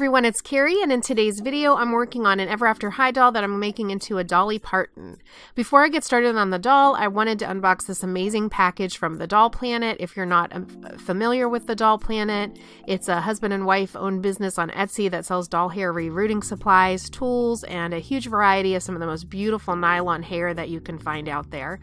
Everyone, it's Carrie and in today's video I'm working on an Ever After High doll that I'm making into a Dolly Parton. Before I get started on the doll, I wanted to unbox this amazing package from the Doll Planet. If you're not um, familiar with the Doll Planet, it's a husband and wife owned business on Etsy that sells doll hair rerooting supplies, tools, and a huge variety of some of the most beautiful nylon hair that you can find out there.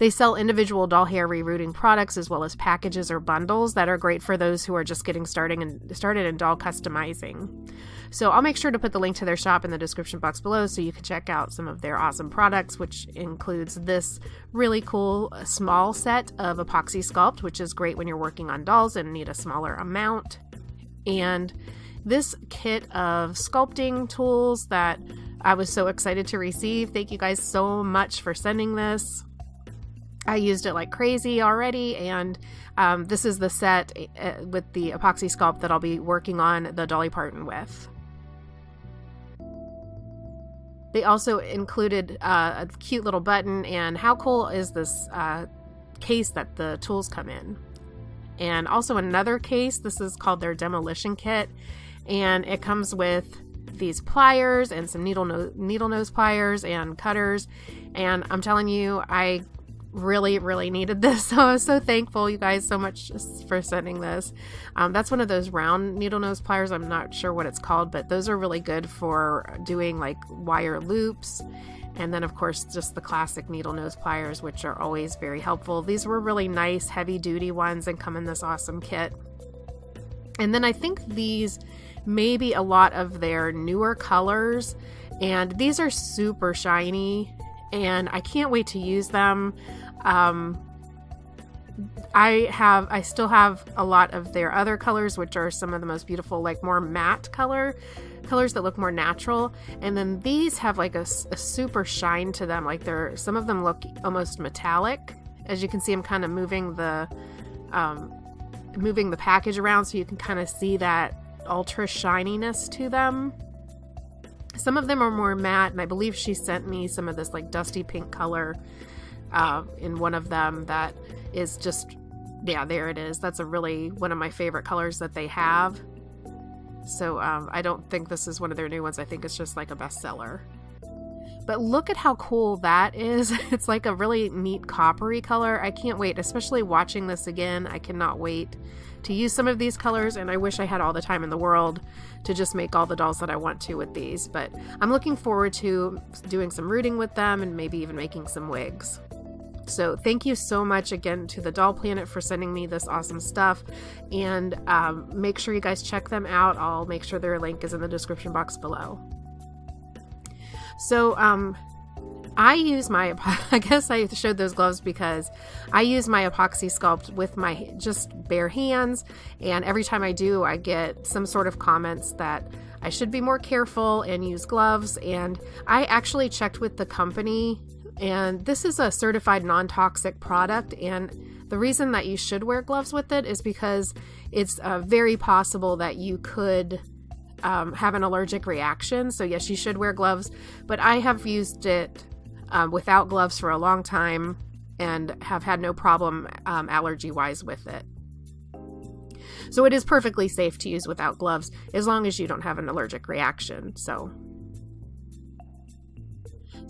They sell individual doll hair rerooting products as well as packages or bundles that are great for those who are just getting starting and started in doll customizing. So I'll make sure to put the link to their shop in the description box below so you can check out some of their awesome products, which includes this really cool uh, small set of Apoxie Sculpt, which is great when you're working on dolls and need a smaller amount. And this kit of sculpting tools that I was so excited to receive. Thank you guys so much for sending this. I used it like crazy already, and um, this is the set uh, with the Apoxie Sculpt that I'll be working on the Dolly Parton with. They also included uh, a cute little button, and how cool is this uh, case that the tools come in? And also another case, this is called their demolition kit, and it comes with these pliers and some needle, no- needle nose pliers and cutters. And I'm telling you, I really, really needed this. So I was so thankful, you guys, so much for sending this. Um, that's one of those round needle nose pliers. I'm not sure what it's called, but those are really good for doing like wire loops. And then, of course, just the classic needle nose pliers, which are always very helpful. These were really nice, heavy duty ones and come in this awesome kit. And then I think these may be a lot of their newer colors. And these are super shiny and I can't wait to use them. Um, I have, I still have a lot of their other colors, which are some of the most beautiful, like more matte color colors that look more natural. And then these have like a, a super shine to them. Like they're, some of them look almost metallic. As you can see, I'm kind of moving the, um, moving the package around so you can kind of see that ultra shininess to them. Some of them are more matte, and I believe she sent me some of this like dusty pink color uh, in one of them that is just, yeah, there it is. That's a really one of my favorite colors that they have. So um, I don't think this is one of their new ones. I think it's just like a bestseller. But look at how cool that is. It's like a really neat coppery color. I can't wait, especially watching this again. I cannot wait to use some of these colors and I wish I had all the time in the world to just make all the dolls that I want to with these. But I'm looking forward to doing some rooting with them and maybe even making some wigs. So thank you so much again to the Doll Planet for sending me this awesome stuff. And um, make sure you guys check them out. I'll make sure their link is in the description box below. So um, I use my, I guess I showed those gloves because I use my Apoxie Sculpt with my just bare hands. And every time I do, I get some sort of comments that I should be more careful and use gloves. And I actually checked with the company, and this is a certified non toxic product. And the reason that you should wear gloves with it is because it's uh, very possible that you could um, have an allergic reaction. So, yes, you should wear gloves, but I have used it um, without gloves for a long time and have had no problem um, allergy wise with it. So, it is perfectly safe to use without gloves as long as you don't have an allergic reaction. So,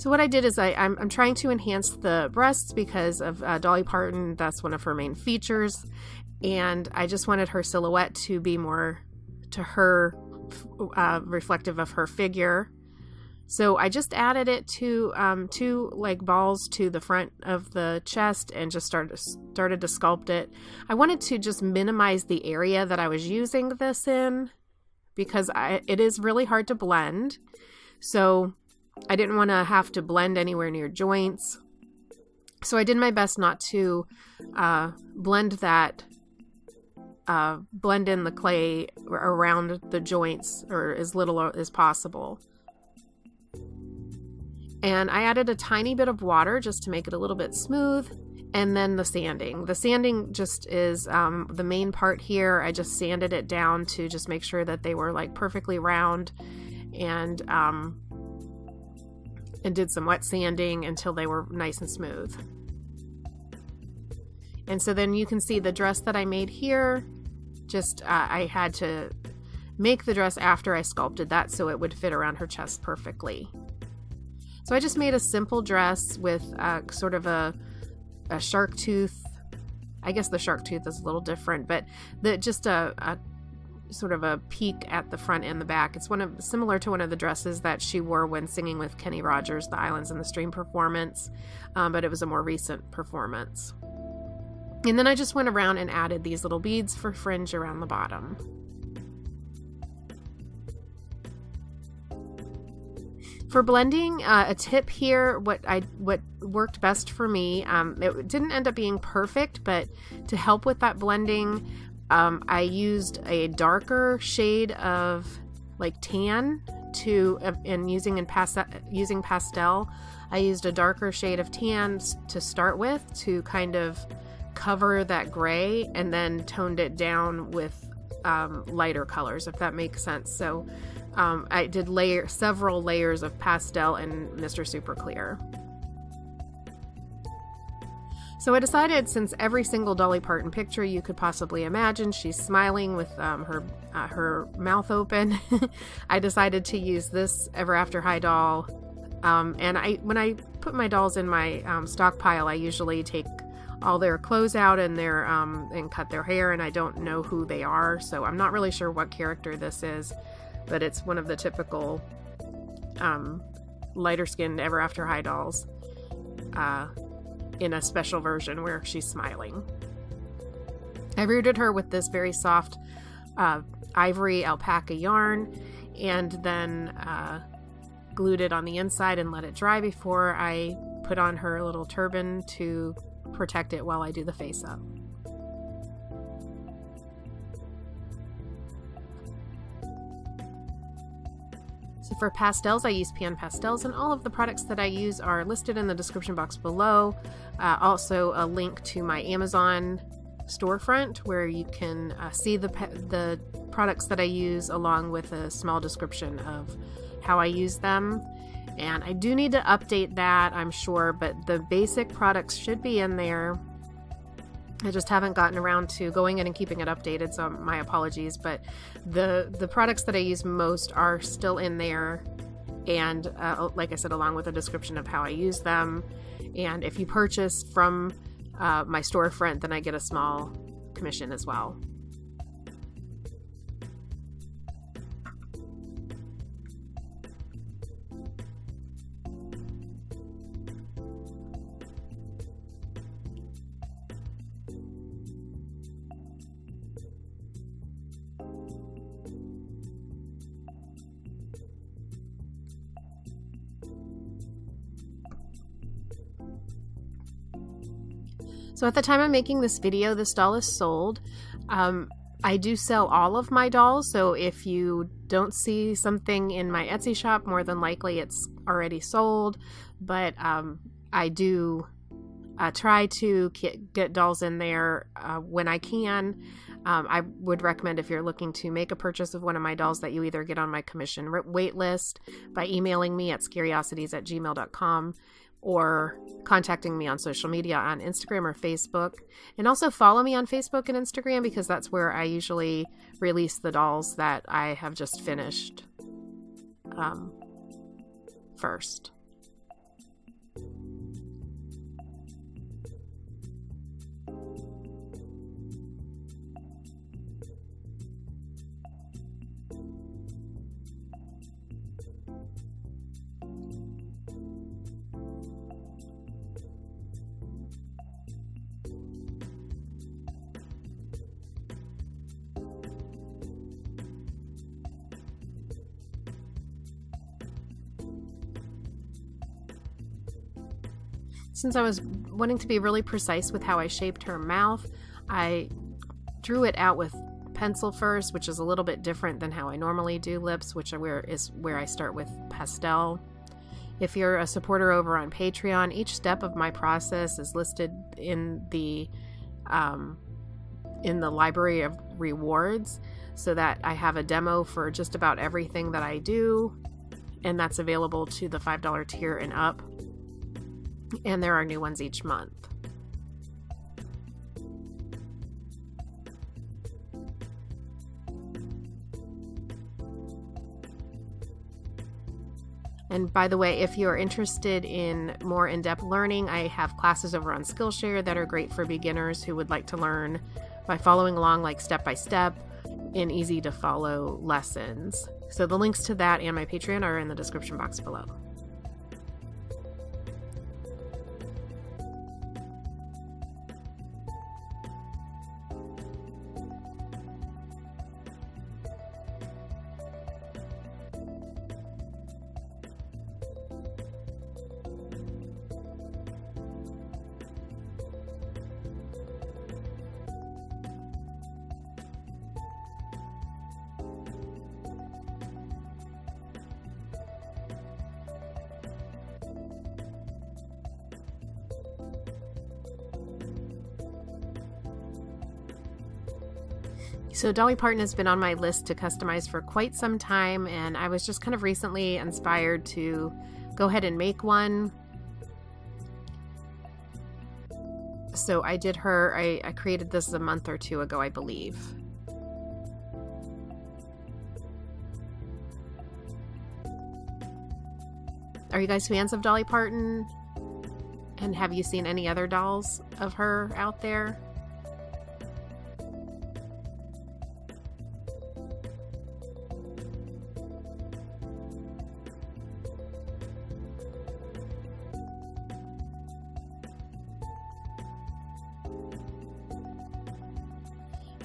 so what I did is I, I'm, trying to enhance the breasts because of uh, Dolly Parton. That's one of her main features. And I just wanted her silhouette to be more to her uh, reflective of her figure. So I just added it to um, two like balls to the front of the chest and just started started to sculpt it. I wanted to just minimize the area that I was using this in because I, it is really hard to blend. So I didn't want to have to blend anywhere near joints. So I did my best not to uh, blend that uh, blend in the clay around the joints or as little as possible. And I added a tiny bit of water just to make it a little bit smooth. And then the sanding. The sanding just is um, the main part here. I just sanded it down to just make sure that they were like perfectly round and um, and did some wet sanding until they were nice and smooth. And so then you can see the dress that I made here just uh, I had to make the dress after I sculpted that so it would fit around her chest perfectly. So I just made a simple dress with uh, sort of a, a shark tooth. I guess the shark tooth is a little different, but the just a, a sort of a peek at the front and the back. It's one of similar to one of the dresses that she wore when singing with Kenny Rogers, the Islands in the Stream performance, um, but it was a more recent performance. And then I just went around and added these little beads for fringe around the bottom. For blending, uh, a tip here, what I what worked best for me, um, it didn't end up being perfect, but to help with that blending, um, I used a darker shade of like tan to uh, and using in pas- using pastel. I used a darker shade of tan to start with to kind of cover that gray, and then toned it down with um, lighter colors, if that makes sense. So um, I did layer several layers of pastel and Mr. Super Clear. So I decided since every single Dolly Parton picture you could possibly imagine, she's smiling with um, her uh, her mouth open. I decided to use this Ever After High doll. Um, and I when I put my dolls in my um, stockpile, I usually take all their clothes out and their um, and cut their hair, and I don't know who they are, so I'm not really sure what character this is, but it's one of the typical um, lighter skinned Ever After High dolls. Uh, in a special version where she's smiling. I rooted her with this very soft uh, ivory alpaca yarn and then uh, glued it on the inside and let it dry before I put on her little turban to protect it while I do the face up. For pastels, I use Pan Pastels, and all of the products that I use are listed in the description box below. Uh, also, a link to my Amazon storefront where you can uh, see the the products that I use along with a small description of how I use them. And I do need to update that, I'm sure, but the basic products should be in there. I just haven't gotten around to going in and keeping it updated, so my apologies. But the the products that I use most are still in there, and uh, like I said, along with a description of how I use them. And if you purchase from uh, my storefront, then I get a small commission as well. So at the time I'm making this video, this doll is sold. Um, I do sell all of my dolls, so if you don't see something in my Etsy shop, more than likely it's already sold. But um, I do uh, try to get, dolls in there uh, when I can. Um, I would recommend if you're looking to make a purchase of one of my dolls that you either get on my commission wait list by emailing me at skeriosities at gmail.com or contacting me on social media on Instagram or Facebook. And also follow me on Facebook and Instagram because that's where I usually release the dolls that I have just finished um, first. Since I was wanting to be really precise with how I shaped her mouth, I drew it out with pencil first, which is a little bit different than how I normally do lips, which is where I start with pastel. If you're a supporter over on Patreon, each step of my process is listed in the um, in the library of rewards, so that I have a demo for just about everything that I do, and that's available to the five dollar tier and up and there are new ones each month. And by the way, if you're interested in more in depth learning, I have classes over on Skillshare that are great for beginners who would like to learn by following along, like step by step, in easy to follow lessons. So the links to that and my Patreon are in the description box below. So, Dolly Parton has been on my list to customize for quite some time, and I was just kind of recently inspired to go ahead and make one. So, I did her, I, I created this a month or two ago, I believe. Are you guys fans of Dolly Parton? And have you seen any other dolls of her out there?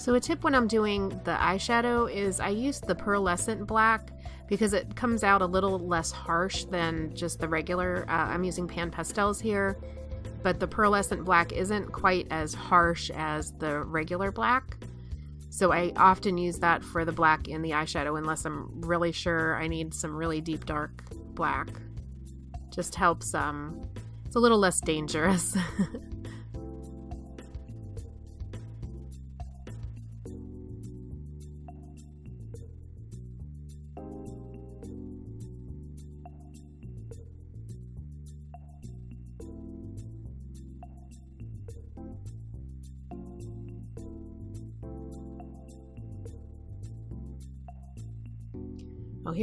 So a tip when I'm doing the eyeshadow is I use the pearlescent black because it comes out a little less harsh than just the regular. Uh, I'm using pan pastels here, but the pearlescent black isn't quite as harsh as the regular black. So I often use that for the black in the eyeshadow unless I'm really sure I need some really deep dark black. Just helps, um, it's a little less dangerous.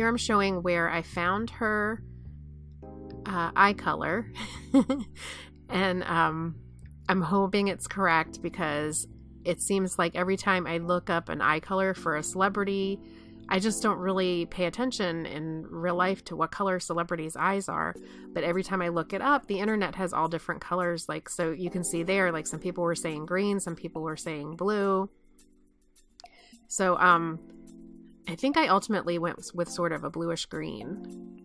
here I'm showing where I found her uh, eye color. and um, I'm hoping it's correct because it seems like every time I look up an eye color for a celebrity, I just don't really pay attention in real life to what color celebrities' eyes are. But every time I look it up, the internet has all different colors. Like, so you can see there, like some people were saying green, some people were saying blue. So, um, I think I ultimately went with sort of a bluish green.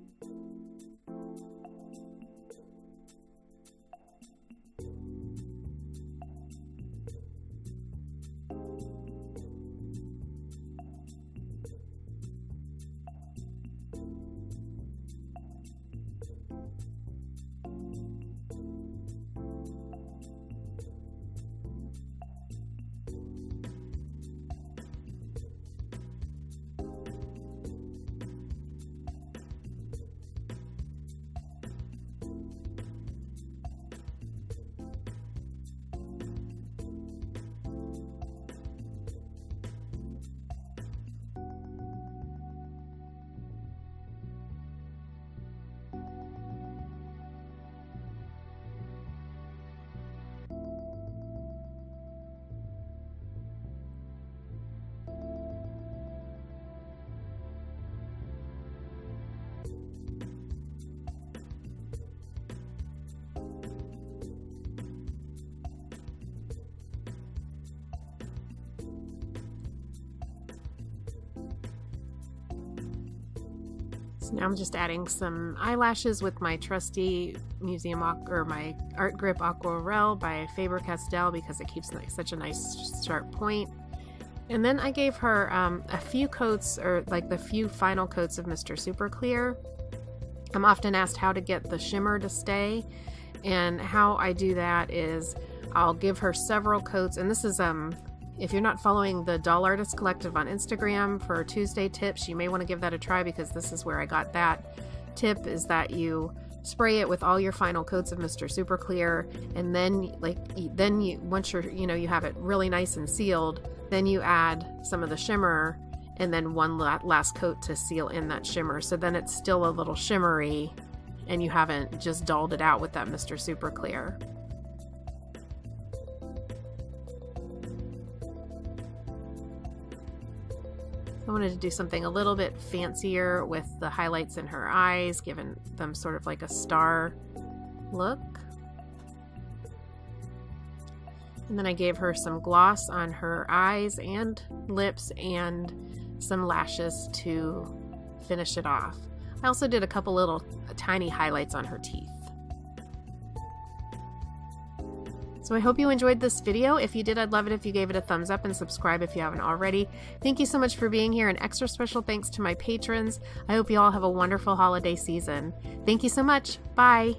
Now I'm just adding some eyelashes with my trusty museum or my art grip aquarelle by Faber-Castell because it keeps such a nice sharp point. And then I gave her um, a few coats or like the few final coats of Mr. Super Clear. I'm often asked how to get the shimmer to stay and how I do that is I'll give her several coats and this is um if you're not following the Doll Artist Collective on Instagram for Tuesday tips, you may want to give that a try because this is where I got that tip is that you spray it with all your final coats of Mr. Super Clear and then like then you once you're you know you have it really nice and sealed, then you add some of the shimmer and then one last coat to seal in that shimmer. So then it's still a little shimmery and you haven't just dulled it out with that Mr. Super Clear. I wanted to do something a little bit fancier with the highlights in her eyes, giving them sort of like a star look. And then I gave her some gloss on her eyes and lips and some lashes to finish it off. I also did a couple little tiny highlights on her teeth. So I hope you enjoyed this video. If you did, I'd love it if you gave it a thumbs up and subscribe if you haven't already. Thank you so much for being here and extra special thanks to my patrons. I hope you all have a wonderful holiday season. Thank you so much. Bye.